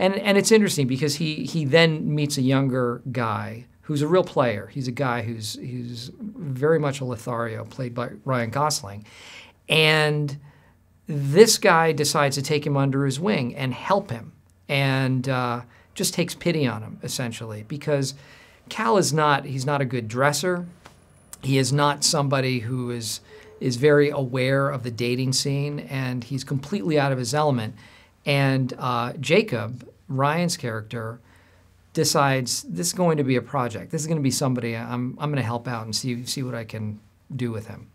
and and it's interesting because he he then meets a younger guy who's a real player. He's a guy who's who's very much a Lothario, played by Ryan Gosling, and this guy decides to take him under his wing and help him, and uh, just takes pity on him essentially because Cal is not he's not a good dresser. He is not somebody who is is very aware of the dating scene, and he's completely out of his element. And uh, Jacob, Ryan's character, decides this is going to be a project. This is going to be somebody I'm, I'm going to help out and see, see what I can do with him.